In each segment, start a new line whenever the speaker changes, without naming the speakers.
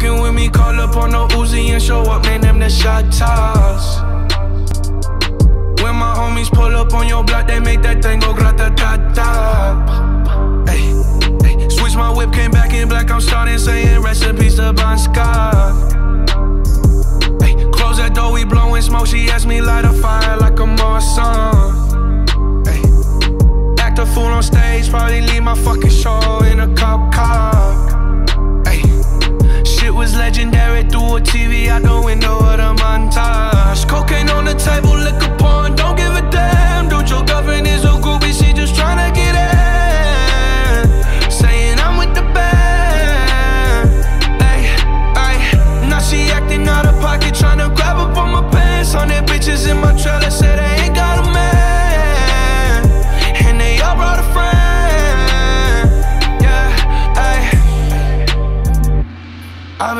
Fucking with me, call up on the Uzi and show up, name them the shottas. When my homies pull up on your block, they make that thing go grata ta ta. Ay, ay. Switch my whip, came back in black, I'm starting saying recipes to Bon Scott. Ay, close that door, we blowing smoke, she asked me light a fire like a Morrison. Ay, act a fool on stage, probably leave my fucking show a TV out the window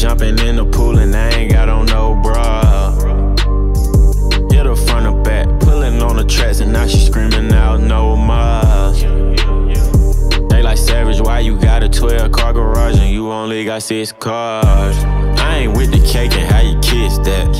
Jumping in the pool, and I ain't got on no bra. Hit her front or back, pulling on the tracks, and now she screaming out no more. They like savage, why you got a 12 car garage and you only got six cars? I ain't with the cake and how you kiss that.